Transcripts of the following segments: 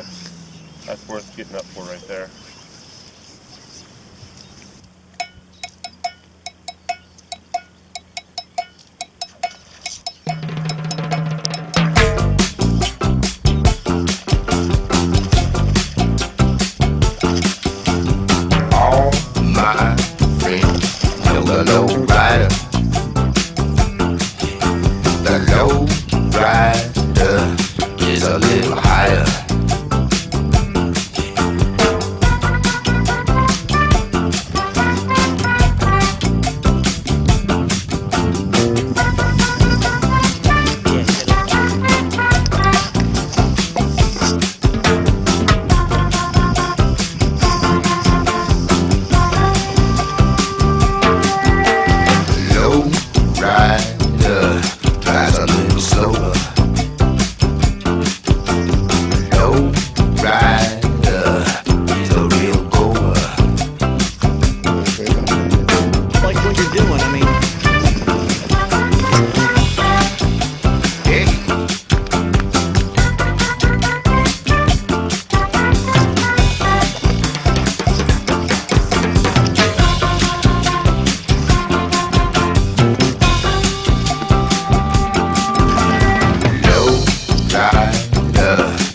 that's that's worth getting up for right there. Yeah.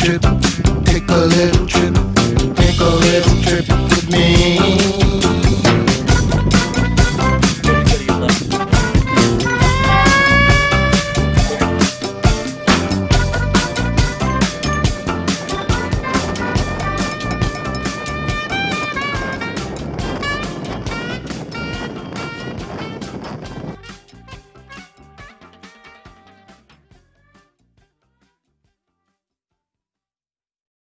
little trip, take a little trip, take a little trip with me.